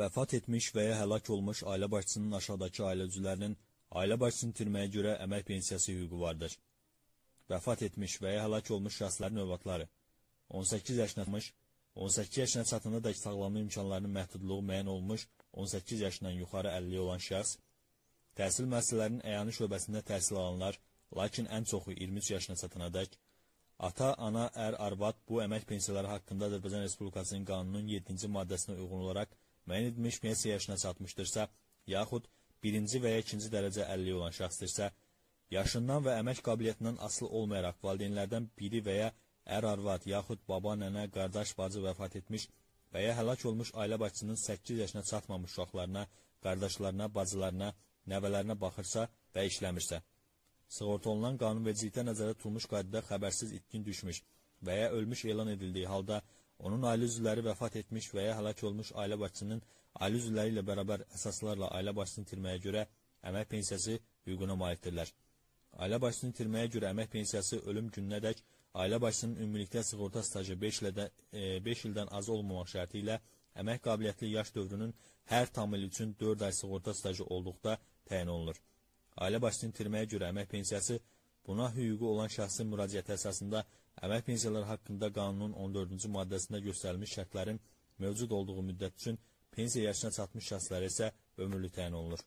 Vəfat etmiş və ya həlak olmuş ailə başçısının aşağıdakı ailə üzvlərinin ailə başçısını itirməyə görə əmək pensiyası hüququ vardır. Vəfat etmiş və ya həlak olmuş şəxslərin övladları 18 yaşına çatmış, 18 yaşına çatanda dək sağlamlıq imkanlarının məhdudluğu müəyyən olmuş 18 yaşından yuxarı 50 olan şəxs, təhsil müəssisələrinin əyani şöbəsində təhsil alanlar, lakin ən çoxu 23 yaşına çatana dək, ata, ana, ər, arvad bu əmək pensiyaları haqqında Azərbaycan Respublikasının qanunun 7-ci maddəsinə uyğun olaraq müəyyən edilmiş pensiya yaşına çatmışdırsa, yaxud birinci və ya ikinci dərəcə əlilliyi olan şəxsdirsə, yaşından və əmək qabiliyyətindən asılı olmayaraq valideynlərdən biri və ya ər arvad, yaxud baba, nənə, qardaş, bacı vəfat etmiş və ya həlak olmuş ailə başçısının 8 yaşına çatmamış uşaqlarına, qardaşlarına, bacılarına, nəvələrinə baxırsa və işləmirsə, sığorta olunan qanunvericilikdə nəzərdə tutulmuş qaydada xəbərsiz itkin düşmüş və ya ölmüş elan edildiyi halda onun ailə üzvləri vəfat etmiş və ya həlak olmuş ailə başçısının ailə üzvləri ilə bərabər əsaslarla ailə başçısını itirməyə görə əmək pensiyası hüququna malikdirlər. Ailə başçısını itirməyə görə əmək pensiyası ölüm gününədək ailə başçısının ümumilikdə sığorta stajı 5 ildə e, 5 ildən az olmamaq şərti ilə əmək qabiliyyətli yaş dövrünün hər tam il üçün 4 ay sığorta stajı olduqda təyin olunur. Ailə başçısını itirməyə görə əmək pensiyası buna hüququ olan şəxsin müraciəti əsasında əmək pensiyaları haqqında qanunun 14-cü maddəsində göstərilmiş şərtlərin mövcud olduğu müddət üçün pensiya yaşına çatmış şəxslərə isə ömürlük təyin olunur.